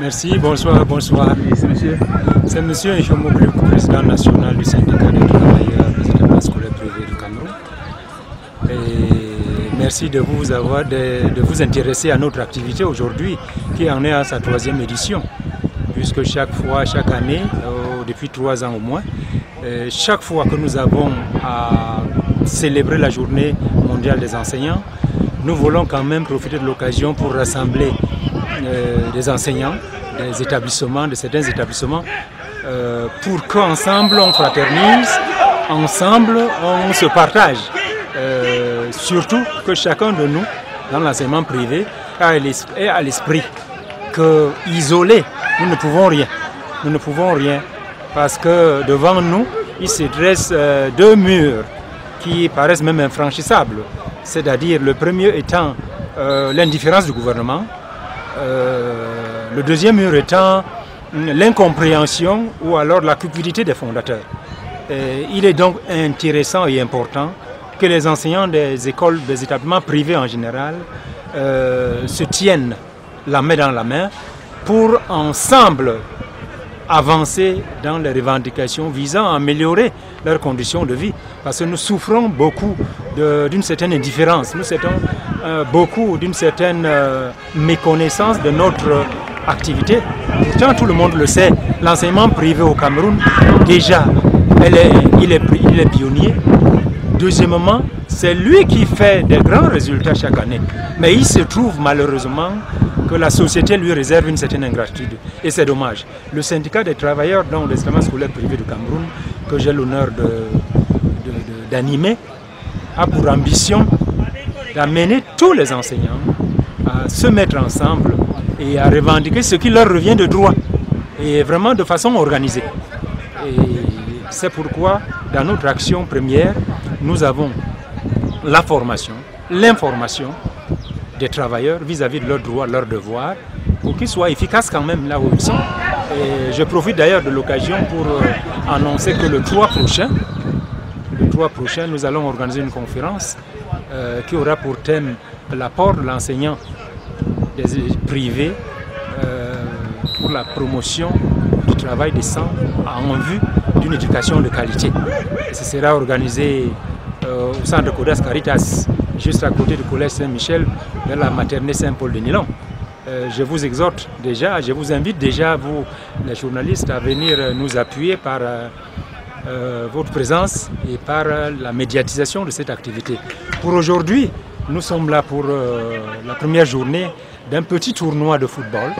Merci, bonsoir, bonsoir. C'est monsieur C'est monsieur Nchomo président national du syndicat des travailleurs des établissements scolaires privés du Cameroun. Et merci de vous avoir de, de vous intéresser à notre activité aujourd'hui, qui en est à sa troisième édition. Puisque chaque fois, chaque année, euh, depuis trois ans au moins, euh, chaque fois que nous avons à célébrer la journée mondiale des enseignants, nous voulons quand même profiter de l'occasion pour rassembler euh, des enseignants, des établissements, de certains établissements, euh, pour qu'ensemble on fraternise, ensemble on se partage. Euh, surtout que chacun de nous, dans l'enseignement privé, ait à l'esprit que isolé, nous ne pouvons rien. Nous ne pouvons rien parce que devant nous, il se dresse deux murs qui paraissent même infranchissables. C'est-à-dire le premier étant l'indifférence du gouvernement, euh, le deuxième mur étant l'incompréhension ou alors la cupidité des fondateurs. Il est donc intéressant et important que les enseignants des écoles, des établissements privés en général, euh, se tiennent la main dans la main pour ensemble avancer dans les revendications visant à améliorer leurs conditions de vie. Parce que nous souffrons beaucoup d'une certaine indifférence, nous souffrons euh, beaucoup d'une certaine euh, méconnaissance de notre activité. Pourtant, tout le monde le sait, l'enseignement privé au Cameroun, déjà, il, est, il est pionnier. Deuxièmement, c'est lui qui fait des grands résultats chaque année. Mais il se trouve malheureusement que la société lui réserve une certaine ingratitude. Et c'est dommage. Le syndicat des travailleurs dans les établissements scolaires privés du Cameroun, que j'ai l'honneur d'animer, a pour ambition d'amener tous les enseignants à se mettre ensemble et à revendiquer ce qui leur revient de droit. Et vraiment de façon organisée. Et c'est pourquoi, dans notre action première, nous avons la formation, l'information des travailleurs vis-à-vis -vis de leurs droits, leurs devoirs, pour qu'ils soient efficaces quand même là où ils sont. Et je profite d'ailleurs de l'occasion pour euh, annoncer que le 3 prochain, le 3 prochain, nous allons organiser une conférence euh, qui aura pour thème l'apport de l'enseignant des privés euh, pour la promotion du travail décent en vue d'une éducation de qualité. Ce sera organisé euh, au centre Codas Caritas, juste à côté du collège Saint-Michel, dans la maternelle Saint-Paul de Nilon. Euh, je vous exhorte déjà, je vous invite déjà, vous les journalistes, à venir nous appuyer par euh, euh, votre présence et par la médiatisation de cette activité. Pour aujourd'hui, nous sommes là pour la première journée d'un petit tournoi de football